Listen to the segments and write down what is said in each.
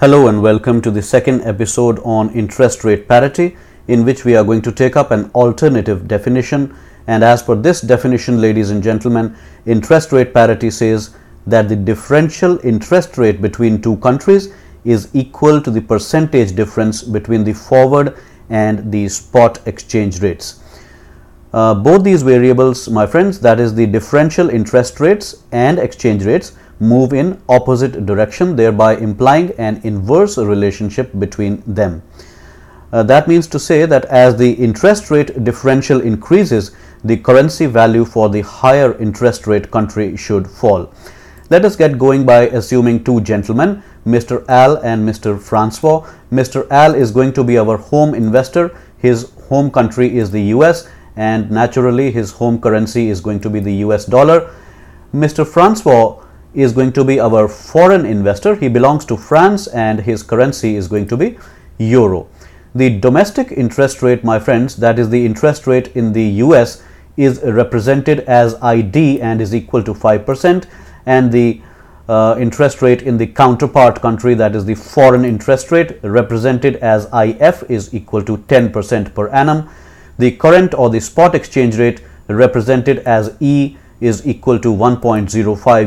Hello and welcome to the second episode on interest rate parity in which we are going to take up an alternative definition and as per this definition ladies and gentlemen interest rate parity says that the differential interest rate between two countries is equal to the percentage difference between the forward and the spot exchange rates. Uh, both these variables my friends that is the differential interest rates and exchange rates move in opposite direction thereby implying an inverse relationship between them. Uh, that means to say that as the interest rate differential increases the currency value for the higher interest rate country should fall. Let us get going by assuming two gentlemen Mr. Al and Mr. Francois. Mr. Al is going to be our home investor. His home country is the US and naturally his home currency is going to be the US dollar. Mr. Francois is going to be our foreign investor. He belongs to France and his currency is going to be euro. The domestic interest rate, my friends, that is the interest rate in the US is represented as ID and is equal to 5% and the uh, interest rate in the counterpart country that is the foreign interest rate represented as IF is equal to 10% per annum. The current or the spot exchange rate represented as E is equal to 1.05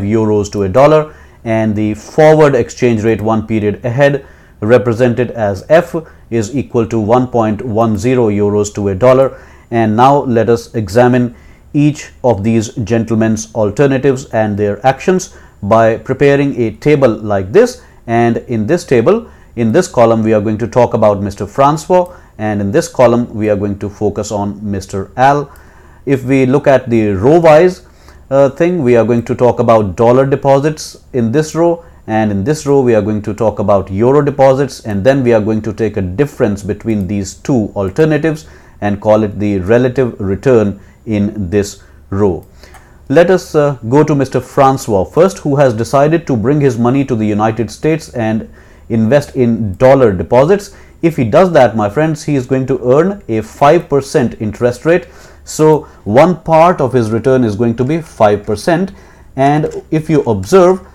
euros to a dollar and the forward exchange rate one period ahead represented as F is equal to 1.10 euros to a dollar and now let us examine each of these gentlemen's alternatives and their actions by preparing a table like this and in this table in this column we are going to talk about Mr. Francois and in this column we are going to focus on Mr. Al. If we look at the row wise uh, thing we are going to talk about dollar deposits in this row and in this row we are going to talk about euro deposits and then we are going to take a difference between these two alternatives and call it the relative return in this row. Let us uh, go to Mr. Francois first who has decided to bring his money to the United States and invest in dollar deposits. If he does that my friends he is going to earn a 5% interest rate so one part of his return is going to be 5% and if you observe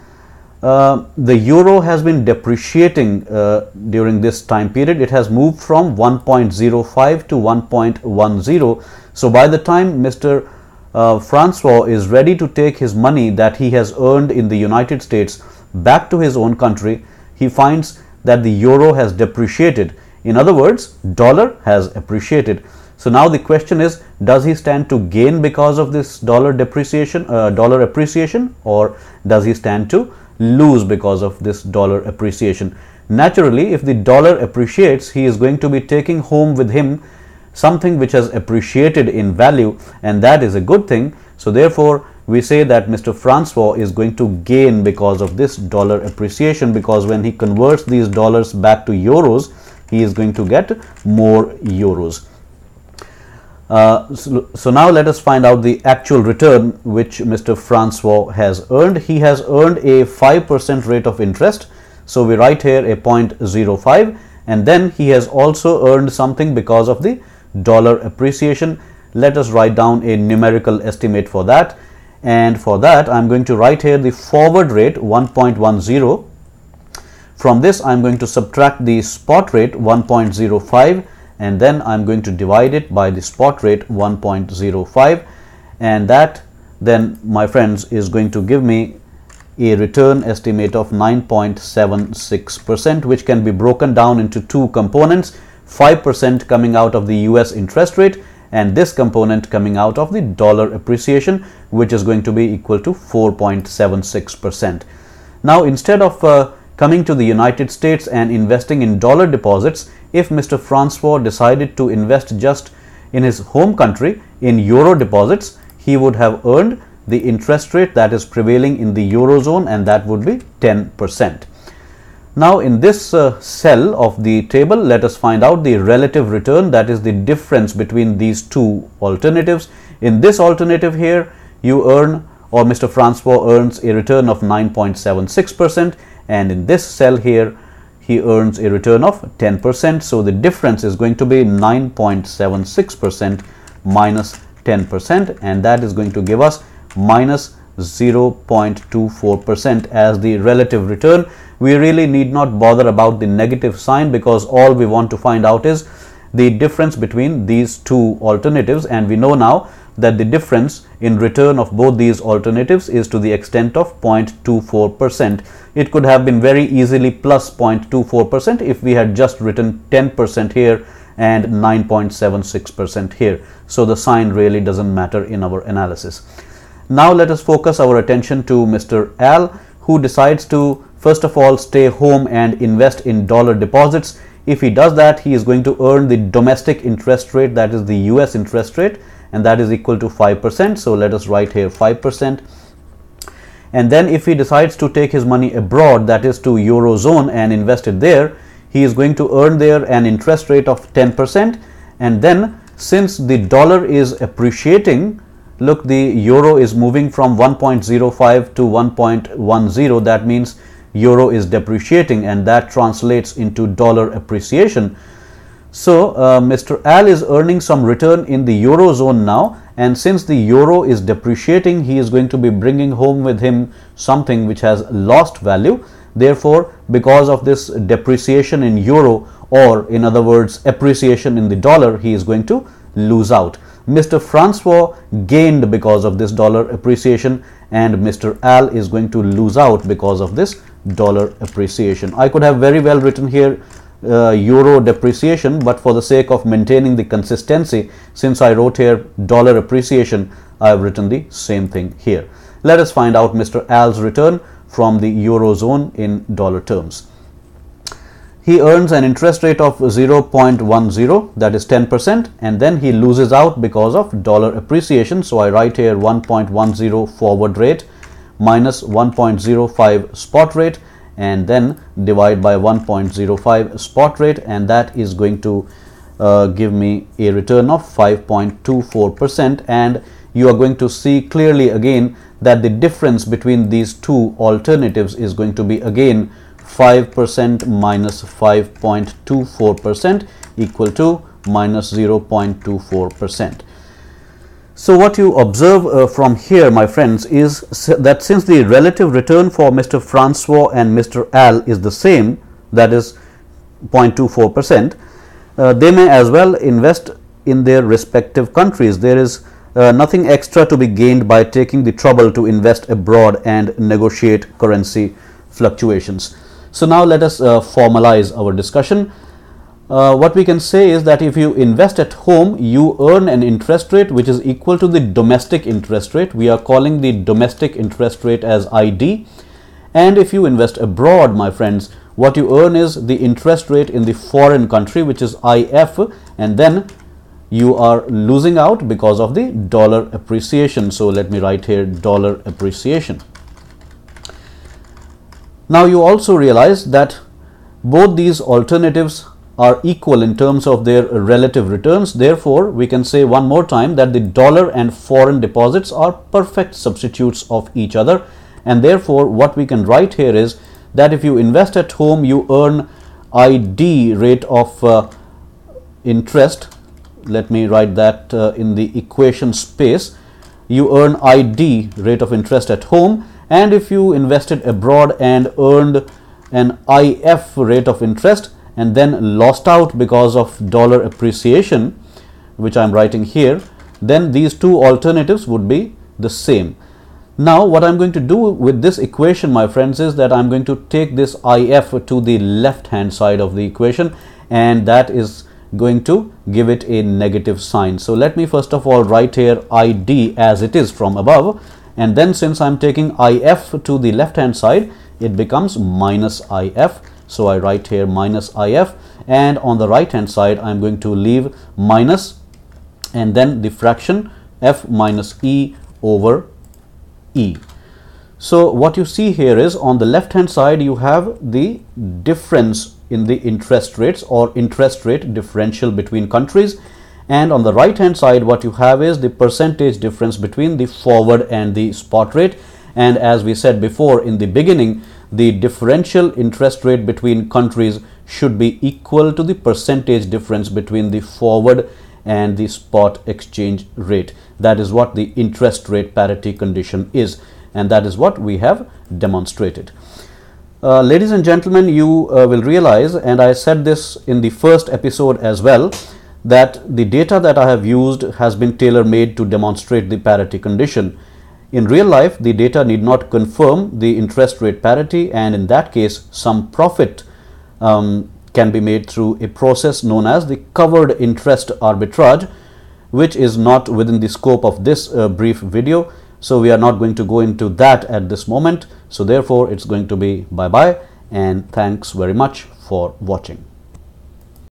uh, the euro has been depreciating uh, during this time period. It has moved from 1.05 to 1.10. So by the time Mr. Uh, Francois is ready to take his money that he has earned in the United States back to his own country, he finds that the euro has depreciated. In other words, dollar has appreciated. So now the question is, does he stand to gain because of this dollar depreciation, uh, dollar appreciation, or does he stand to lose because of this dollar appreciation? Naturally, if the dollar appreciates, he is going to be taking home with him something which has appreciated in value, and that is a good thing. So therefore, we say that Mr. Francois is going to gain because of this dollar appreciation because when he converts these dollars back to euros, he is going to get more euros. Uh, so, so, now let us find out the actual return which Mr. Francois has earned. He has earned a 5% rate of interest. So we write here a 0.05 and then he has also earned something because of the dollar appreciation. Let us write down a numerical estimate for that. And for that, I'm going to write here the forward rate 1.10. From this, I'm going to subtract the spot rate 1.05 and then I'm going to divide it by the spot rate 1.05 and that then my friends is going to give me a return estimate of 9.76% which can be broken down into two components 5% coming out of the US interest rate and this component coming out of the dollar appreciation which is going to be equal to 4.76%. Now instead of uh, coming to the United States and investing in dollar deposits, if Mr. Francois decided to invest just in his home country in euro deposits, he would have earned the interest rate that is prevailing in the eurozone and that would be 10%. Now in this uh, cell of the table, let us find out the relative return that is the difference between these two alternatives. In this alternative here, you earn or Mr. Francois earns a return of 9.76% and in this cell here he earns a return of 10%. So the difference is going to be 9.76% minus 10% and that is going to give us minus 0.24% as the relative return. We really need not bother about the negative sign because all we want to find out is the difference between these two alternatives. And we know now that the difference in return of both these alternatives is to the extent of 0.24%. It could have been very easily plus 0.24% if we had just written 10% here and 9.76% here. So the sign really doesn't matter in our analysis. Now let us focus our attention to Mr. Al who decides to first of all stay home and invest in dollar deposits. If he does that, he is going to earn the domestic interest rate that is the US interest rate and that is equal to 5%. So let us write here 5%. And then if he decides to take his money abroad, that is to Eurozone and invest it there, he is going to earn there an interest rate of 10%. And then since the dollar is appreciating, look, the euro is moving from 1.05 to 1.10. That means euro is depreciating and that translates into dollar appreciation. So uh, Mr. Al is earning some return in the Eurozone now and since the Euro is depreciating he is going to be bringing home with him something which has lost value. Therefore because of this depreciation in Euro or in other words appreciation in the dollar he is going to lose out. Mr. Francois gained because of this dollar appreciation and Mr. Al is going to lose out because of this dollar appreciation. I could have very well written here uh, euro depreciation but for the sake of maintaining the consistency since I wrote here dollar appreciation I have written the same thing here. Let us find out Mr. Al's return from the eurozone in dollar terms. He earns an interest rate of 0.10 that is 10% and then he loses out because of dollar appreciation. So I write here 1.10 forward rate minus 1.05 spot rate and then divide by 1.05 spot rate and that is going to uh, give me a return of 5.24% and you are going to see clearly again that the difference between these two alternatives is going to be again 5% minus 5.24% equal to minus 0.24%. So what you observe uh, from here, my friends, is that since the relative return for Mr. Francois and Mr. Al is the same, that is 0.24 percent, uh, they may as well invest in their respective countries. There is uh, nothing extra to be gained by taking the trouble to invest abroad and negotiate currency fluctuations. So now let us uh, formalize our discussion uh, what we can say is that if you invest at home, you earn an interest rate which is equal to the domestic interest rate. We are calling the domestic interest rate as ID. And if you invest abroad, my friends, what you earn is the interest rate in the foreign country, which is IF, and then you are losing out because of the dollar appreciation. So let me write here dollar appreciation. Now you also realize that both these alternatives are equal in terms of their relative returns. Therefore, we can say one more time that the dollar and foreign deposits are perfect substitutes of each other. And therefore, what we can write here is that if you invest at home, you earn ID rate of uh, interest. Let me write that uh, in the equation space. You earn ID rate of interest at home. And if you invested abroad and earned an IF rate of interest, and then lost out because of dollar appreciation which I am writing here then these two alternatives would be the same. Now what I'm going to do with this equation my friends is that I'm going to take this IF to the left hand side of the equation and that is going to give it a negative sign. So let me first of all write here ID as it is from above and then since I'm taking IF to the left hand side it becomes minus IF so I write here minus if and on the right hand side I am going to leave minus and then the fraction f minus e over e. So what you see here is on the left hand side you have the difference in the interest rates or interest rate differential between countries and on the right hand side what you have is the percentage difference between the forward and the spot rate and as we said before in the beginning the differential interest rate between countries should be equal to the percentage difference between the forward and the spot exchange rate. That is what the interest rate parity condition is and that is what we have demonstrated. Uh, ladies and gentlemen, you uh, will realize, and I said this in the first episode as well, that the data that I have used has been tailor made to demonstrate the parity condition. In real life, the data need not confirm the interest rate parity, and in that case, some profit um, can be made through a process known as the covered interest arbitrage, which is not within the scope of this uh, brief video. So we are not going to go into that at this moment. So therefore, it's going to be bye bye and thanks very much for watching.